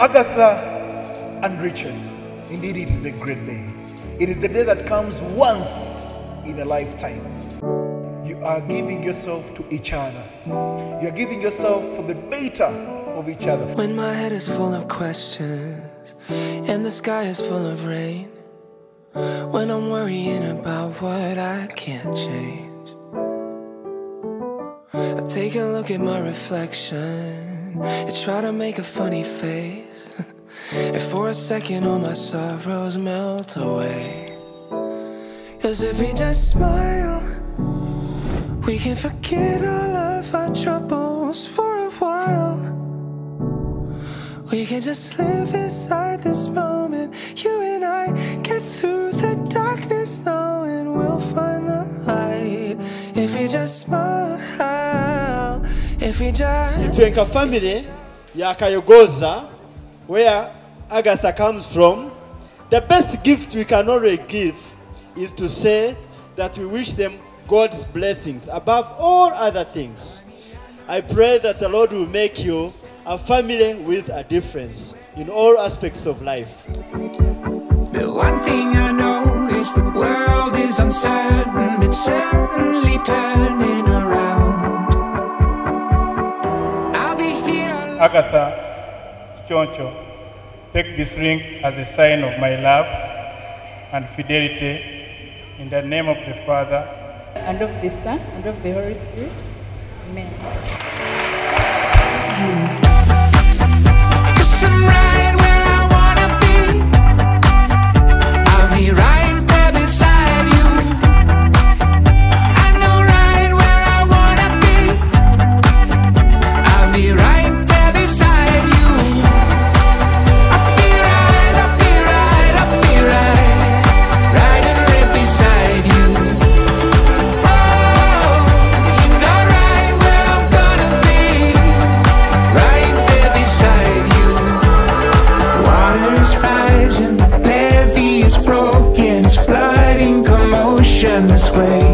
Agatha and Richard, indeed it is a great day. It is the day that comes once in a lifetime. You are giving yourself to each other. You are giving yourself for the better of each other. When my head is full of questions and the sky is full of rain. When I'm worrying about what I can't change. I take a look at my reflection and try to make a funny face. and for a second, all my sorrows melt away. Cause if we just smile, we can forget all of our troubles for a while. We can just live inside this moment. You and I get through the darkness now, and we'll find the light. If we just smile, if we family ya Kayogoza, where Agatha comes from, the best gift we can already give is to say that we wish them God's blessings above all other things. I pray that the Lord will make you a family with a difference in all aspects of life. The one thing I know is the world is uncertain, it's certainly turning around. Agatha Choncho, take this ring as a sign of my love and fidelity in the name of the Father and of the Son, and of the Holy Spirit. Amen. is broken, it's flooding. commotion this way.